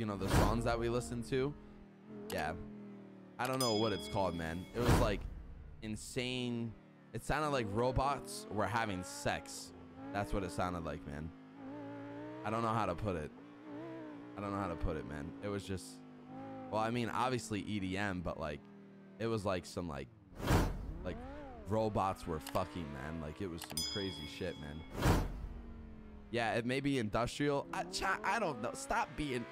you know, the songs that we listened to. Yeah. I don't know what it's called, man. It was like insane. It sounded like robots were having sex. That's what it sounded like, man. I don't know how to put it. I don't know how to put it, man. It was just, well, I mean, obviously EDM, but like, it was like some like, like robots were fucking, man. Like it was some crazy shit, man. Yeah, it may be industrial. I, I don't know. Stop being